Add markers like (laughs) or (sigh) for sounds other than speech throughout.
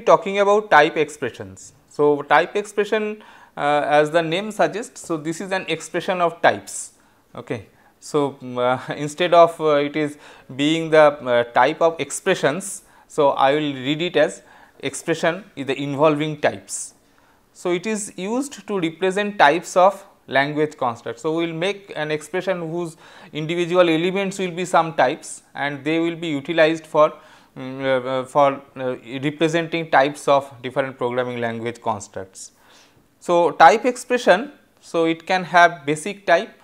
talking about type expressions. So, type expression uh, as the name suggests, so this is an expression of types. Okay. So, uh, (laughs) instead of uh, it is being the uh, type of expressions, so I will read it as expression is the involving types. So, it is used to represent types of language constructs. So, we will make an expression whose individual elements will be some types and they will be utilized for um, uh, for uh, representing types of different programming language constructs. So, type expression, so it can have basic type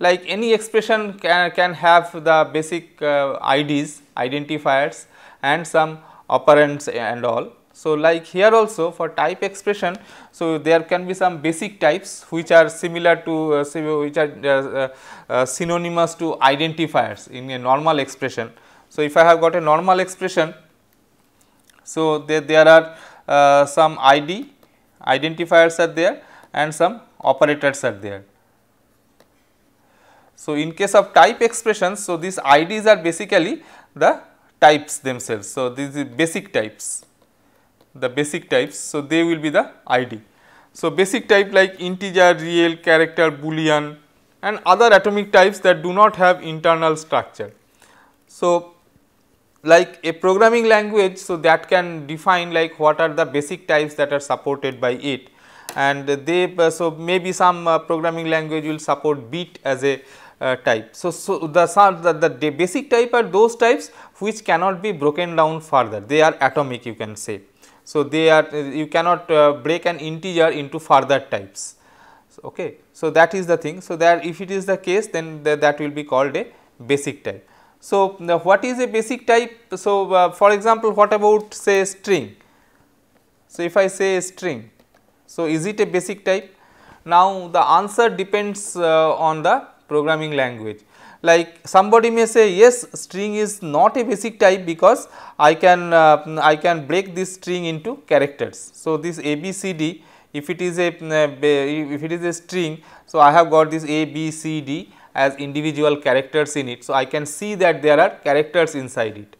like any expression can, can have the basic uh, IDs, identifiers and some operands and all. So, like here also for type expression, so there can be some basic types which are similar to uh, which are uh, uh, synonymous to identifiers in a normal expression. So, if I have got a normal expression, so there, there are uh, some ID identifiers are there and some operators are there. So, in case of type expressions, so these IDs are basically the types themselves. So, these basic types, the basic types. So, they will be the ID. So, basic type like integer, real, character, boolean and other atomic types that do not have internal structure. So, like a programming language, so that can define like what are the basic types that are supported by it and they so maybe some uh, programming language will support bit as a uh, type. So, so the, the, the basic type are those types which cannot be broken down further, they are atomic you can say. So, they are you cannot uh, break an integer into further types. So, okay. so, that is the thing. So, that if it is the case then the, that will be called a basic type. So, what is a basic type? So, uh, for example, what about say string? So, if I say string, so is it a basic type? Now, the answer depends uh, on the programming language. Like somebody may say yes string is not a basic type because I can uh, I can break this string into characters. So, this A B C D if it is a uh, if it is a string so I have got this A B C D as individual characters in it. So, I can see that there are characters inside it.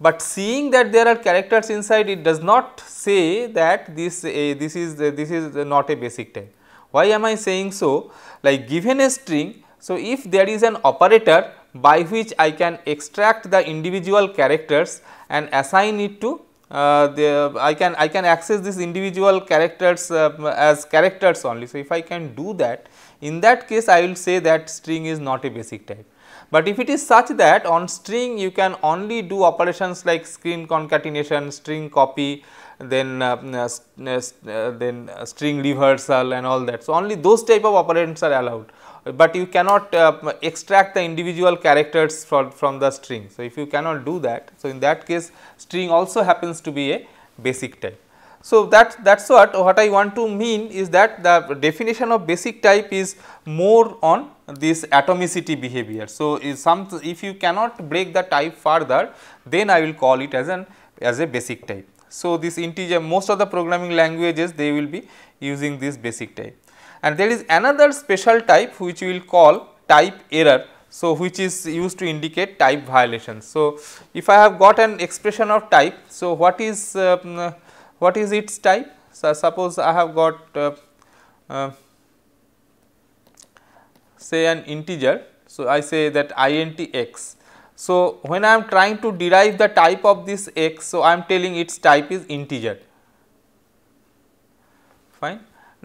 But seeing that there are characters inside it does not say that this uh, this is uh, this is not a basic type. Why am I saying so? Like given a string so, if there is an operator by which I can extract the individual characters and assign it to uh, I can I can access these individual characters uh, as characters only. So, if I can do that in that case I will say that string is not a basic type. But if it is such that on string you can only do operations like string concatenation, string copy, then uh, uh, uh then string reversal and all that. So, only those type of operands are allowed but you cannot uh, extract the individual characters from, from the string. So, if you cannot do that, so in that case string also happens to be a basic type. So, that that is what what I want to mean is that the definition of basic type is more on this atomicity behavior. So, is some if you cannot break the type further then I will call it as an as a basic type. So, this integer most of the programming languages they will be using this basic type and there is another special type which we will call type error. So, which is used to indicate type violation. So, if I have got an expression of type, so what is uh, what is its type? So, suppose I have got uh, uh, say an integer. So, I say that int x. So, when I am trying to derive the type of this x, so I am telling its type is integer. Fine.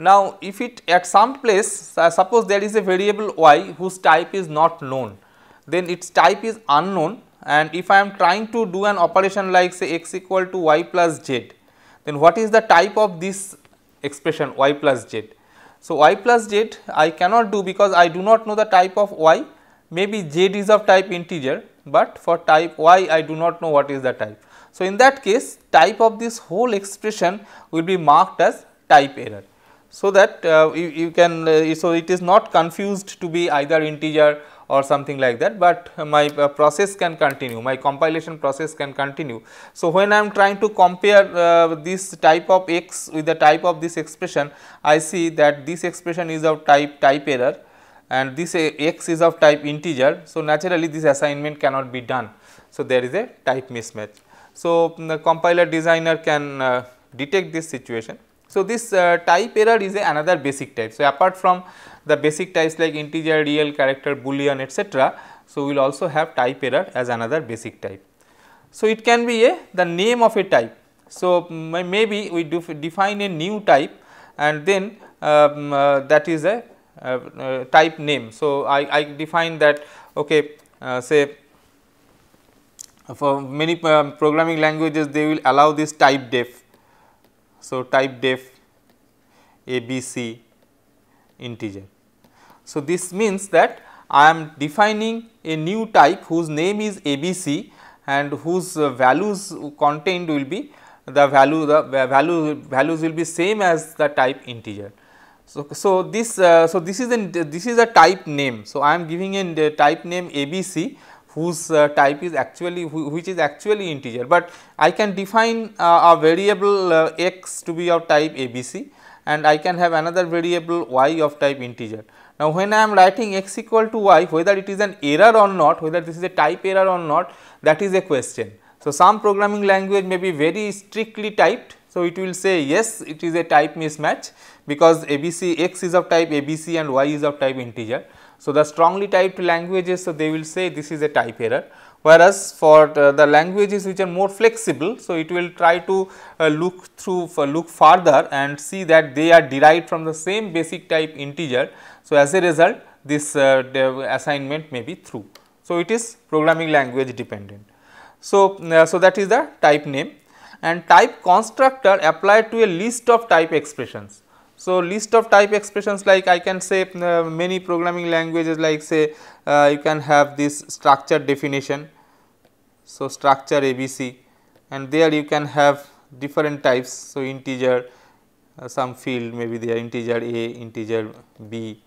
Now, if it at some place uh, suppose there is a variable y whose type is not known, then its type is unknown and if I am trying to do an operation like say x equal to y plus z, then what is the type of this expression y plus z? So, y plus z I cannot do because I do not know the type of y, maybe z is of type integer, but for type y I do not know what is the type. So, in that case type of this whole expression will be marked as type error so that uh, you, you, can uh, so it is not confused to be either integer or something like that, but my uh, process can continue my compilation process can continue. So, when I am trying to compare uh, this type of x with the type of this expression I see that this expression is of type type error and this uh, x is of type integer. So, naturally this assignment cannot be done. So, there is a type mismatch. So, the compiler designer can uh, detect this situation. So, this uh, type error is another basic type. So, apart from the basic types like integer, real, character, boolean etc. So, we will also have type error as another basic type. So, it can be a the name of a type. So, maybe we define a new type and then um, uh, that is a uh, uh, type name. So, I, I define that okay, uh, say for many um, programming languages they will allow this type def. So, type def ABC integer. So, this means that I am defining a new type whose name is ABC and whose uh, values contained will be the value the value values will be same as the type integer. So, so this uh, so this is a this is a type name. So, I am giving a type name ABC whose uh, type is actually which is actually integer, but I can define uh, a variable uh, x to be of type ABC and I can have another variable y of type integer. Now, when I am writing x equal to y whether it is an error or not whether this is a type error or not that is a question. So, some programming language may be very strictly typed. So, it will say yes it is a type mismatch because ABC x is of type ABC and y is of type integer. So, the strongly typed languages so they will say this is a type error whereas for the languages which are more flexible. So, it will try to uh, look through look further and see that they are derived from the same basic type integer. So, as a result this uh, assignment may be true. So, it is programming language dependent. So, uh, so that is the type name and type constructor applied to a list of type expressions. So, list of type expressions like I can say uh, many programming languages like say uh, you can have this structure definition. So, structure ABC and there you can have different types. So, integer uh, some field maybe there integer A, integer B,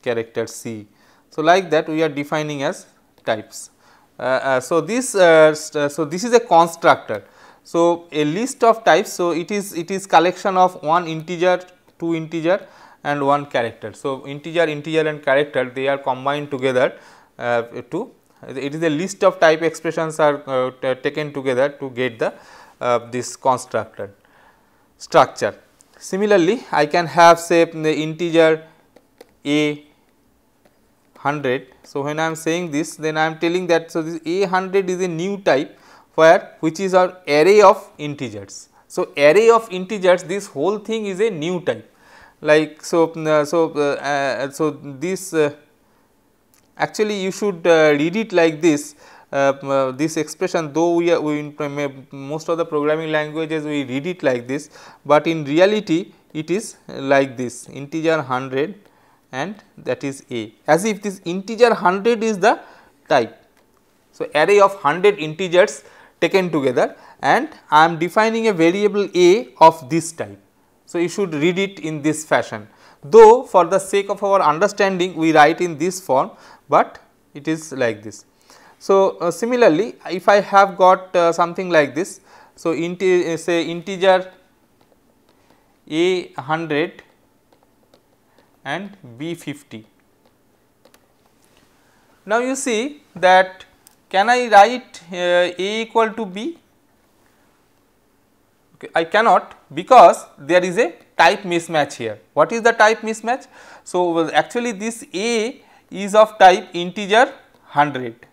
character C. So, like that we are defining as types. Uh, uh, so, this uh, so this is a constructor. So, a list of types. So, it is it is collection of one integer, two integer and one character. So, integer, integer and character they are combined together uh, to it is a list of type expressions are uh, taken together to get the uh, this constructor structure. Similarly, I can have say the integer a 100. So, when I am saying this then I am telling that so this a 100 is a new type where which is our array of integers. So, array of integers this whole thing is a new type like so uh, so uh, uh, so this uh, actually you should uh, read it like this this expression though we, are, we in most of the programming languages we read it like this, but in reality it is like this integer 100 and that is a as if this integer 100 is the type. So, array of 100 integers taken together and I am defining a variable a of this type. So, you should read it in this fashion though for the sake of our understanding we write in this form, but it is like this. So, uh, similarly if I have got uh, something like this. So, inti uh, say integer a 100 and b 50. Now, you see that can I write uh, A equal to B? Okay, I cannot because there is a type mismatch here. What is the type mismatch? So, actually this A is of type integer 100.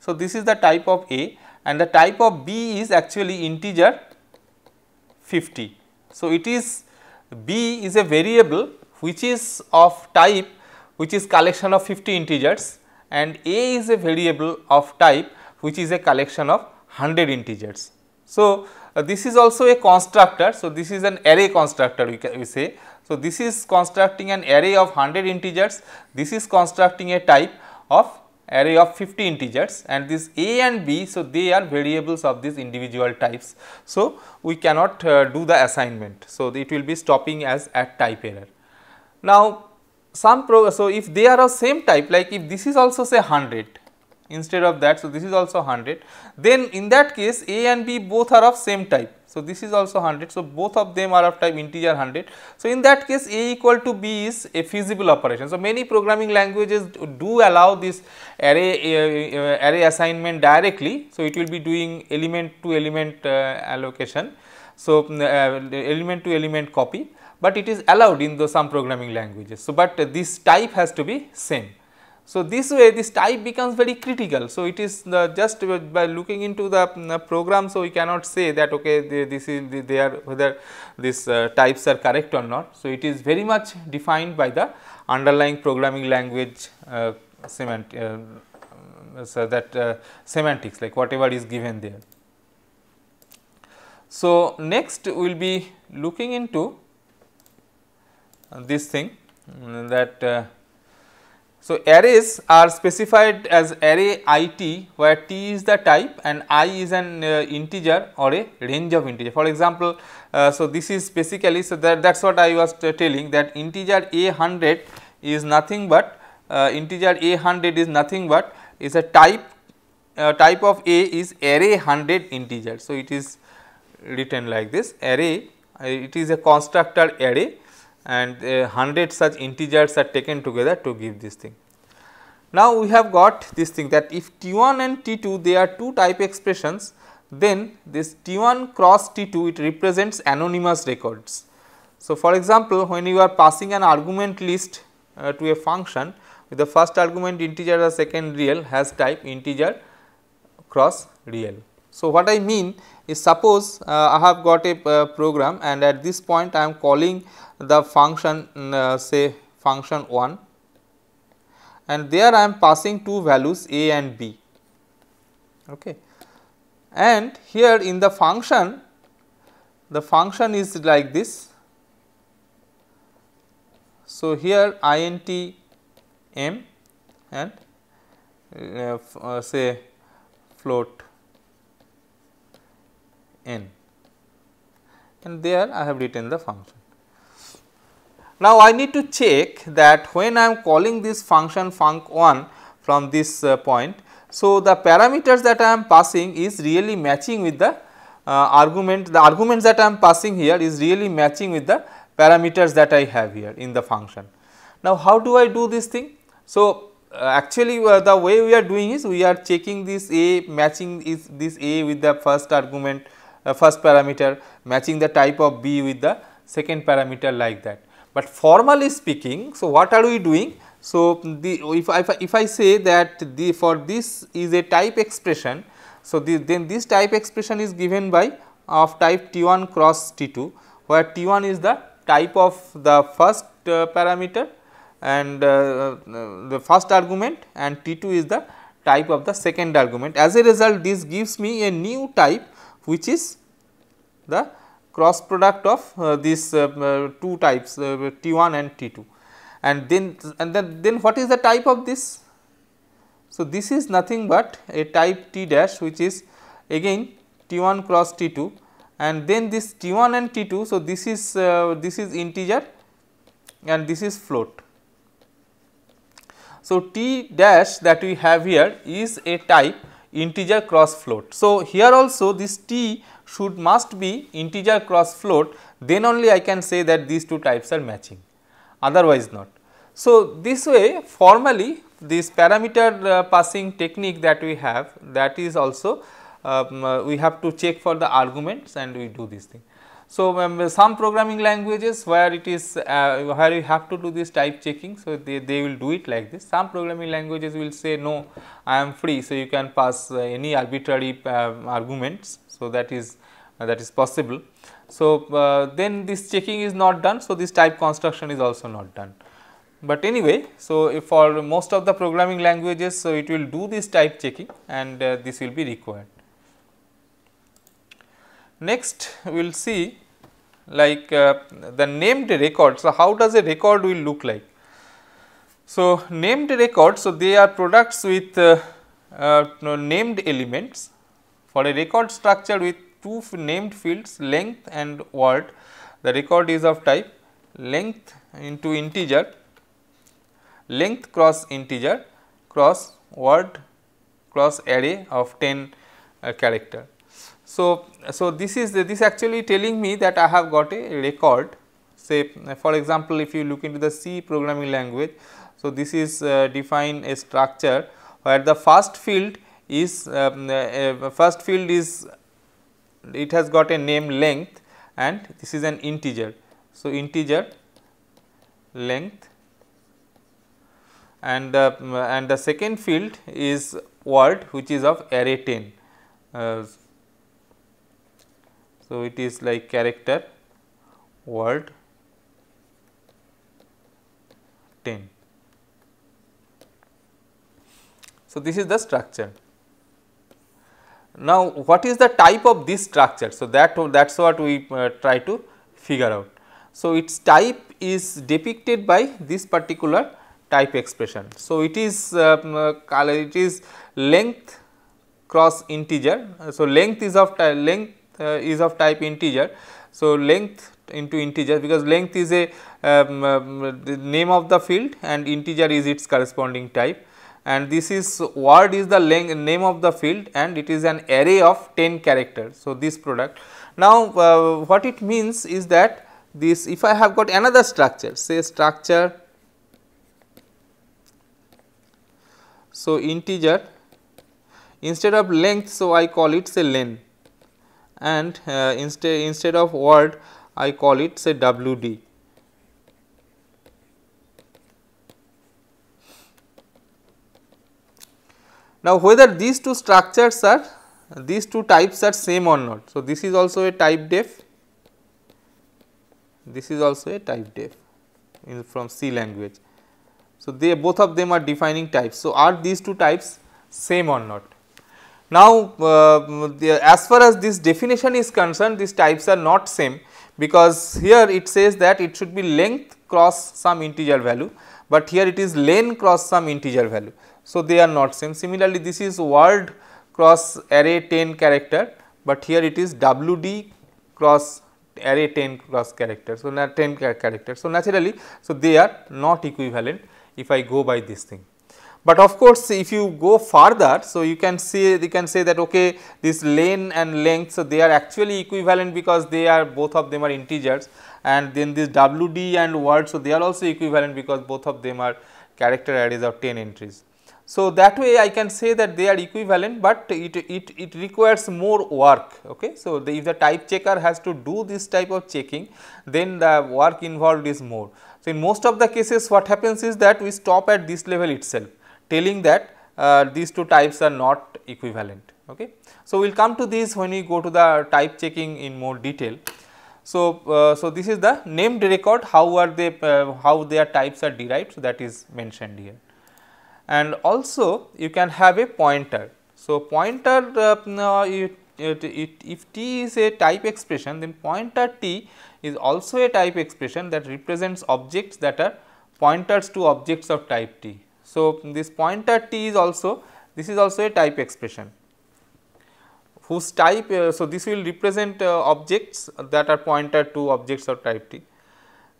So, this is the type of A and the type of B is actually integer 50. So, it is B is a variable which is of type which is collection of 50 integers and a is a variable of type which is a collection of 100 integers. So, uh, this is also a constructor. So, this is an array constructor we, we say. So, this is constructing an array of 100 integers, this is constructing a type of array of 50 integers and this a and b. So, they are variables of these individual types. So, we cannot uh, do the assignment. So, it will be stopping as at type error. Now, some pro so if they are of same type like if this is also say 100 instead of that. So, this is also 100 then in that case A and B both are of same type. So, this is also 100. So, both of them are of type integer 100. So, in that case A equal to B is a feasible operation. So, many programming languages do allow this array uh, uh, array assignment directly. So, it will be doing element to element uh, allocation. So, uh, element to element copy, but it is allowed in the some programming languages. So, but this type has to be same. So, this way this type becomes very critical. So, it is the just by looking into the mm, program. So, we cannot say that okay this is they are whether these uh, types are correct or not. So, it is very much defined by the underlying programming language uh, uh, so that uh, semantics like whatever is given there. So, next we will be looking into this thing mm, that uh, so, arrays are specified as array it where t is the type and i is an uh, integer or a range of integer. For example, uh, so this is basically so that that is what I was telling that integer a 100 is nothing but uh, integer a 100 is nothing but is a type uh, type of a is array 100 integer. So, it is written like this array uh, it is a constructor array and uh, 100 such integers are taken together to give this thing. Now, we have got this thing that if T1 and T2 they are two type expressions then this T1 cross T2 it represents anonymous records. So, for example, when you are passing an argument list uh, to a function with the first argument integer the second real has type integer cross real. So, what I mean is suppose uh, I have got a uh, program and at this point I am calling the function uh, say function 1 and there I am passing two values a and b. Okay. And here in the function the function is like this. So, here int m and uh, uh, say float n and there I have written the function. Now, I need to check that when I am calling this function func1 from this uh, point. So, the parameters that I am passing is really matching with the uh, argument, the arguments that I am passing here is really matching with the parameters that I have here in the function. Now, how do I do this thing? So, uh, actually uh, the way we are doing is we are checking this a matching is this a with the first argument uh, first parameter matching the type of b with the second parameter like that. But formally speaking, so what are we doing? So, the if I, if I say that the for this is a type expression, so the, then this type expression is given by of type T1 cross T2, where T1 is the type of the first uh, parameter and uh, uh the first argument and T2 is the type of the second argument. As a result, this gives me a new type which is the cross product of uh, these uh, uh, two types T1 and T2 and then and then, then what is the type of this? So, this is nothing but a type T dash which is again T1 cross T2 and then this T1 and T2. So, this is uh, this is integer and this is float. So, T dash that we have here is a type integer cross float. So, here also this T should must be integer cross float then only I can say that these two types are matching otherwise not. So, this way formally this parameter uh, passing technique that we have that is also um, uh, we have to check for the arguments and we do this thing. So, um, some programming languages where it is uh, where you have to do this type checking. So, they, they will do it like this. Some programming languages will say no I am free. So, you can pass uh, any arbitrary uh, arguments. So, that is uh, that is possible. So, uh, then this checking is not done. So, this type construction is also not done. But anyway, so for most of the programming languages, so it will do this type checking and uh, this will be required. Next, we will see like uh, the named record. So, how does a record will look like? So, named records, so they are products with uh, uh, named elements. For a record structure with two named fields length and word. The record is of type length into integer, length cross integer cross word cross array of 10 uh, character. So, so this is this actually telling me that I have got a record say for example, if you look into the C programming language. So, this is uh, define a structure where the first field is um, uh, first field is it has got a name length and this is an integer. So, integer length and uh, and the second field is word which is of array 10. Uh, so, it is like character word 10. So, this is the structure. Now, what is the type of this structure? So, that that is what we uh, try to figure out. So, its type is depicted by this particular type expression. So, it is um, uh, it is length cross integer. So, length is of length uh, is of type integer. So, length into integer because length is a um, um, name of the field and integer is its corresponding type and this is word is the length, name of the field and it is an array of 10 characters. So, this product. Now, uh, what it means is that this if I have got another structure say structure. So, integer instead of length so I call it say len and uh, instead instead of word I call it say WD. Now, whether these two structures are these two types are same or not. So, this is also a type def, this is also a type def in from C language. So, they both of them are defining types. So, are these two types same or not? Now, uh, the, as far as this definition is concerned, these types are not same because here it says that it should be length cross some integer value, but here it is len cross some integer value. So, they are not same. Similarly, this is word cross array 10 character, but here it is WD cross array 10 cross character. So, 10 character. So, naturally, so they are not equivalent if I go by this thing. But of course, if you go further, so you can see you can say that okay, this lane and length, so they are actually equivalent because they are both of them are integers and then this WD and word, so they are also equivalent because both of them are character arrays of 10 entries. So, that way I can say that they are equivalent, but it, it, it requires more work. Okay. So, the, if the type checker has to do this type of checking, then the work involved is more. So, in most of the cases what happens is that we stop at this level itself telling that uh, these two types are not equivalent. Okay. So, we will come to this when we go to the type checking in more detail. So, uh, so this is the named record how are they uh, how their types are derived so that is mentioned here and also you can have a pointer. So, pointer uh, it, it, if t is a type expression then pointer t is also a type expression that represents objects that are pointers to objects of type t. So, this pointer t is also this is also a type expression whose type. Uh, so, this will represent uh, objects that are pointer to objects of type t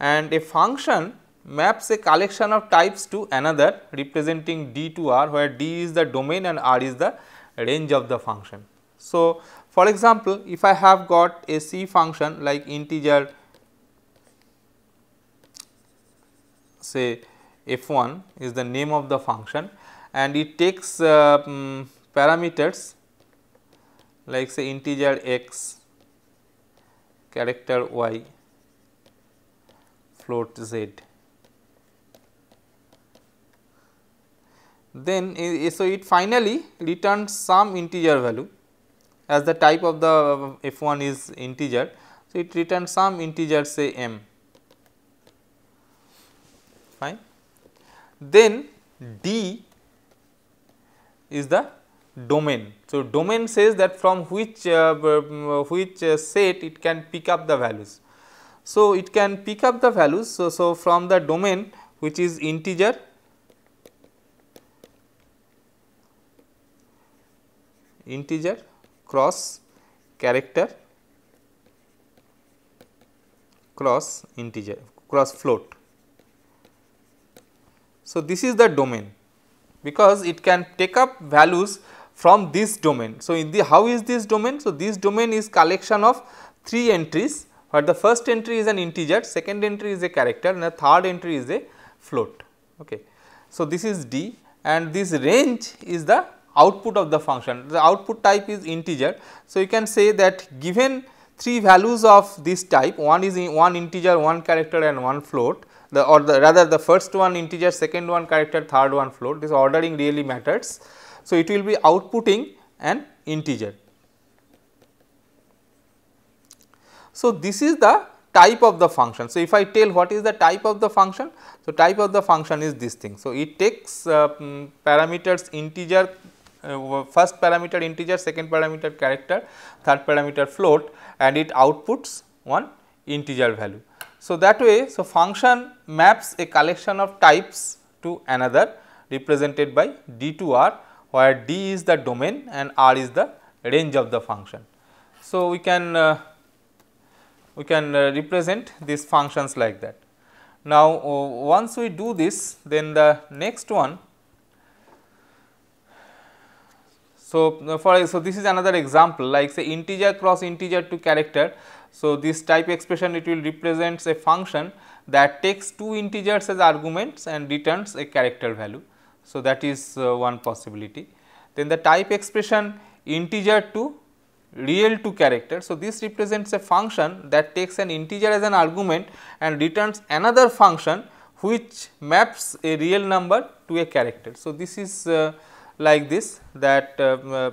and a function maps a collection of types to another representing D to R where D is the domain and R is the range of the function. So, for example, if I have got a C function like integer say f1 is the name of the function and it takes uh, um, parameters like say integer x, character y, float z then so it finally returns some integer value as the type of the f1 is integer. So, it returns some integer say m fine. Then D is the domain. So, domain says that from which uh, which uh, set it can pick up the values. So, it can pick up the values. So, so from the domain which is integer integer cross character cross integer cross float. So, this is the domain because it can take up values from this domain. So, in the how is this domain? So, this domain is collection of 3 entries where the first entry is an integer, second entry is a character and the third entry is a float. Okay. So, this is D and this range is the output of the function. The output type is integer. So, you can say that given three values of this type one is one integer, one character and one float the or the rather the first one integer, second one character, third one float this ordering really matters. So, it will be outputting an integer. So, this is the type of the function. So, if I tell what is the type of the function, so type of the function is this thing. So, it takes uh, um, parameters integer uh, first parameter integer, second parameter character, third parameter float and it outputs one integer value. So, that way so function maps a collection of types to another represented by d to r where d is the domain and r is the range of the function. So, we can uh, we can uh, represent these functions like that. Now, uh, once we do this then the next one So, for so this is another example like say integer cross integer to character. So, this type expression it will represents a function that takes two integers as arguments and returns a character value. So, that is uh, one possibility. Then the type expression integer to real to character. So, this represents a function that takes an integer as an argument and returns another function which maps a real number to a character. So, this is uh, like this that uh,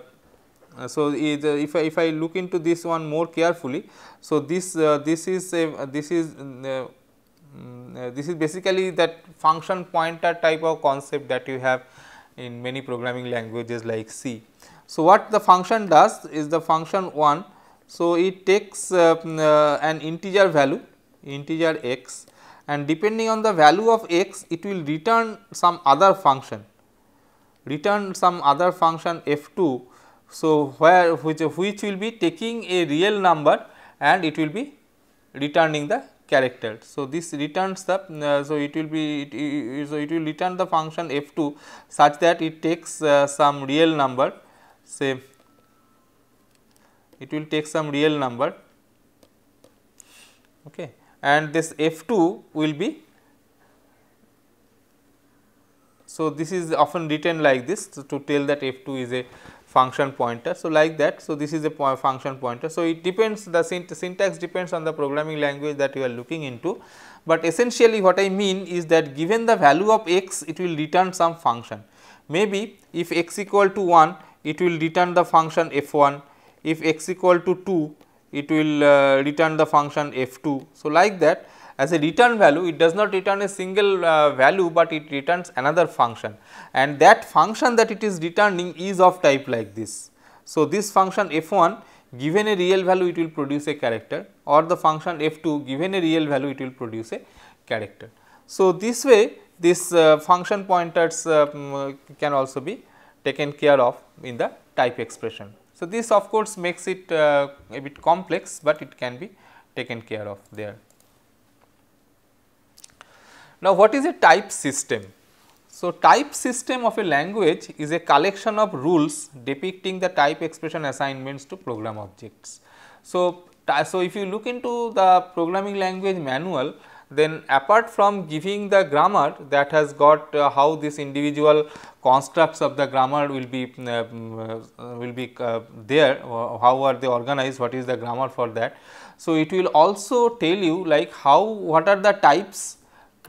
uh, so if I, if I look into this one more carefully so this uh, this is a this is mm, this is basically that function pointer type of concept that you have in many programming languages like C. So, what the function does is the function 1. So, it takes uh, uh, an integer value integer x and depending on the value of x it will return some other function return some other function f2. So, where which, which will be taking a real number and it will be returning the character. So, this returns the uh, so it will be it, so it will return the function f2 such that it takes uh, some real number say it will take some real number okay and this f2 will be so, this is often written like this to tell that f 2 is a function pointer. So, like that. So, this is a function pointer. So, it depends the syntax depends on the programming language that you are looking into, but essentially what I mean is that given the value of x it will return some function. Maybe if x equal to 1 it will return the function f 1, if x equal to 2 it will uh, return the function f 2. So, like that as a return value it does not return a single uh, value, but it returns another function and that function that it is returning is of type like this. So, this function f 1 given a real value it will produce a character or the function f 2 given a real value it will produce a character. So, this way this uh, function pointers uh, can also be taken care of in the type expression. So, this of course makes it uh, a bit complex, but it can be taken care of there. Now, what is a type system? So, type system of a language is a collection of rules depicting the type expression assignments to program objects. So, so if you look into the programming language manual, then apart from giving the grammar that has got uh, how this individual constructs of the grammar will be uh, uh, will be uh, there, how are they organized, what is the grammar for that. So, it will also tell you like how what are the types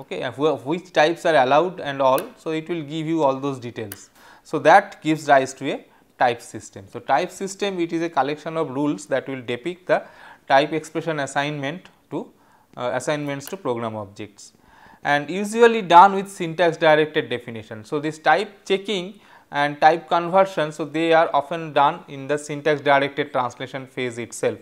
okay, which types are allowed and all. So, it will give you all those details. So, that gives rise to a type system. So, type system it is a collection of rules that will depict the type expression assignment to uh, assignments to program objects and usually done with syntax directed definition. So, this type checking and type conversion, so they are often done in the syntax directed translation phase itself.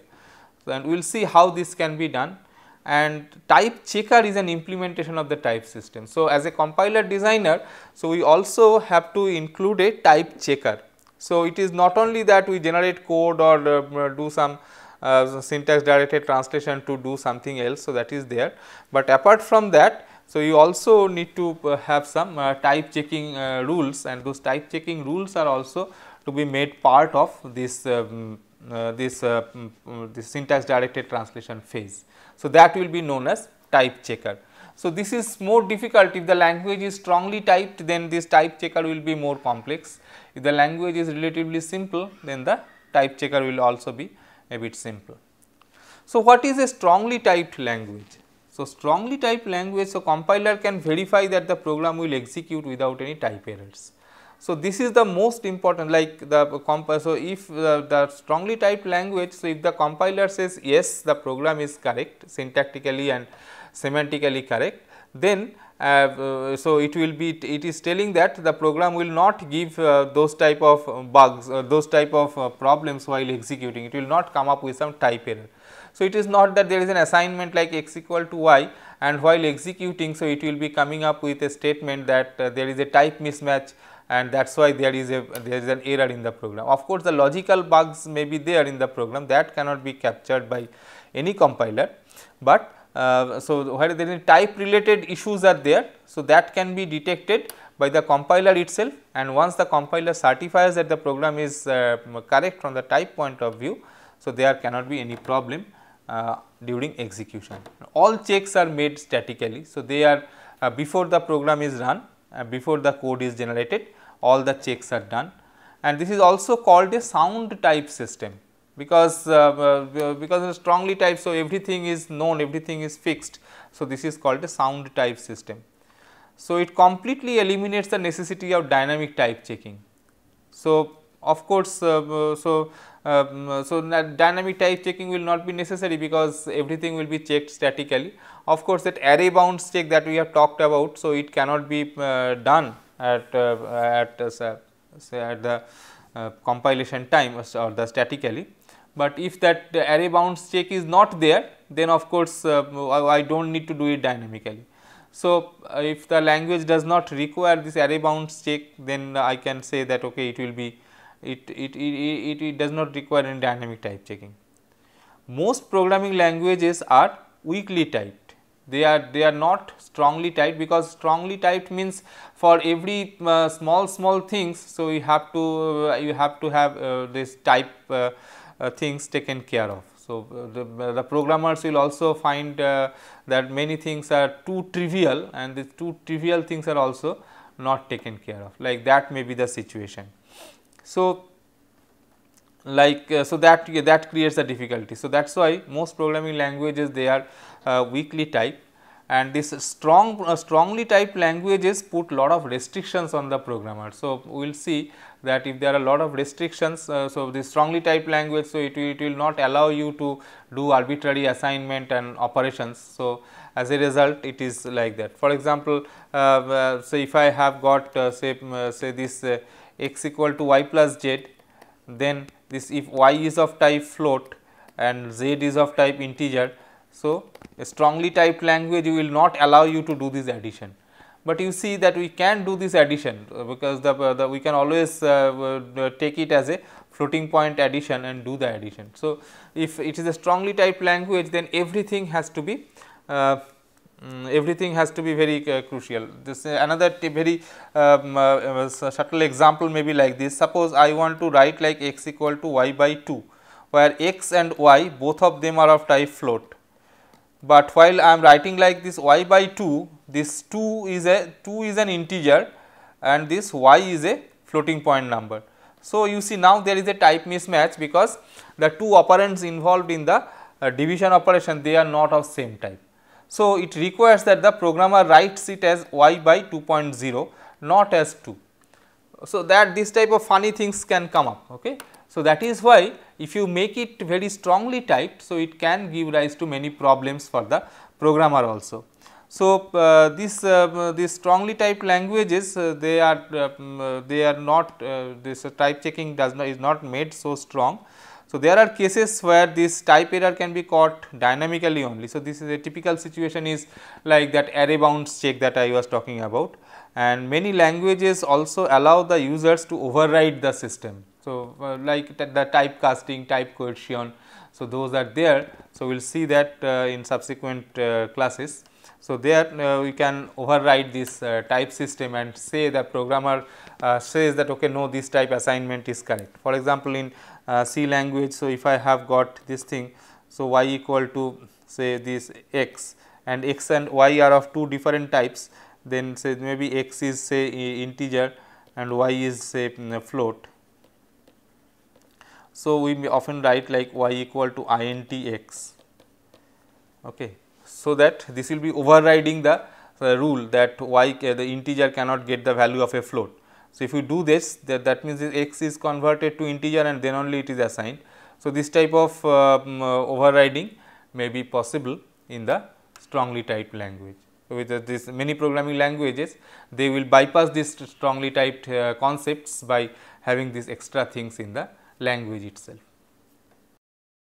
So, and we will see how this can be done and type checker is an implementation of the type system. So, as a compiler designer, so we also have to include a type checker. So, it is not only that we generate code or uh, do some uh, syntax directed translation to do something else. So, that is there, but apart from that, so you also need to uh, have some uh, type checking uh, rules and those type checking rules are also to be made part of this um, this, uh, um, this syntax directed translation phase. So, that will be known as type checker. So, this is more difficult if the language is strongly typed then this type checker will be more complex. If the language is relatively simple then the type checker will also be a bit simple. So, what is a strongly typed language? So, strongly typed language, so compiler can verify that the program will execute without any type errors. So, this is the most important like the. So, if the, the, strongly typed language, so if the compiler says yes the program is correct syntactically and semantically correct, then uh, so it will be it is telling that the program will not give uh, those type of bugs or those type of uh, problems while executing it will not come up with some type error. So, it is not that there is an assignment like x equal to y and while executing so it will be coming up with a statement that uh, there is a type mismatch and that is why there is a there is an error in the program. Of course, the logical bugs may be there in the program that cannot be captured by any compiler, but uh, so where there is type related issues are there. So, that can be detected by the compiler itself and once the compiler certifies that the program is uh, correct from the type point of view. So, there cannot be any problem uh, during execution. All checks are made statically. So, they are uh, before the program is run, uh, before the code is generated, all the checks are done. And this is also called a sound type system because uh, uh, because it's strongly typed so everything is known everything is fixed. So this is called a sound type system. So it completely eliminates the necessity of dynamic type checking. So of course uh, uh so um, so dynamic type checking will not be necessary because everything will be checked statically. Of course that array bounds check that we have talked about so it cannot be uh, done at uh, at uh, say at the uh, compilation time or the statically. But if that array bounds check is not there then of course, I do not need to do it dynamically. So, if the language does not require this array bounds check then I can say that okay it will be it, it, it, it, does not require any dynamic type checking. Most programming languages are weakly typed they are they are not strongly typed because strongly typed means for every uh, small small things. So, you have to uh, you have to have uh, this type uh, things taken care of. So, the, the programmers will also find that many things are too trivial and these too trivial things are also not taken care of like that may be the situation. So, like uh, so that that creates a difficulty. So, that is why most programming languages they are uh, weakly typed and this strong uh, strongly typed languages put lot of restrictions on the programmer. So, we will see that if there are a lot of restrictions, uh, so the strongly typed language, so it, it will not allow you to do arbitrary assignment and operations. So, as a result it is like that. For example, uh, uh say if I have got say say this x equal to y plus z, then this if y is of type float and z is of type integer. So, a strongly typed language will not allow you to do this addition. But you see that we can do this addition uh, because the, uh, the we can always uh, uh, take it as a floating point addition and do the addition. So, if it is a strongly typed language then everything has to be uh, um, everything has to be very uh, crucial. This uh, another very um, uh, subtle example may be like this. Suppose I want to write like x equal to y by 2, where x and y both of them are of type float. But while I am writing like this y by 2, this 2 is a 2 is an integer and this y is a floating point number. So, you see now there is a type mismatch because the two operands involved in the uh, division operation they are not of same type. So, it requires that the programmer writes it as y by 2.0 not as 2. So, that this type of funny things can come up. Okay. So, that is why if you make it very strongly typed, so it can give rise to many problems for the programmer also. So, uh, this uh, strongly typed languages uh, they are um, uh, they are not uh, this type checking does not is not made so strong so, there are cases where this type error can be caught dynamically only. So, this is a typical situation is like that array bounds check that I was talking about and many languages also allow the users to override the system. So, uh, like the type casting, type coercion, so those are there. So, we will see that uh, in subsequent uh, classes. So, there uh, we can override this uh, type system and say the programmer uh, says that okay no this type assignment is correct. For example, in C language, so if I have got this thing, so y equal to say this x and x and y are of two different types, then say maybe x is say integer and y is say mm, float. So, we may often write like y equal to int x. Okay so that this will be overriding the uh, rule that y uh, the integer cannot get the value of a float. So, if you do this that, that means x is converted to integer and then only it is assigned. So, this type of um, overriding may be possible in the strongly typed language. So, with uh, this many programming languages they will bypass this strongly typed uh, concepts by having these extra things in the language itself.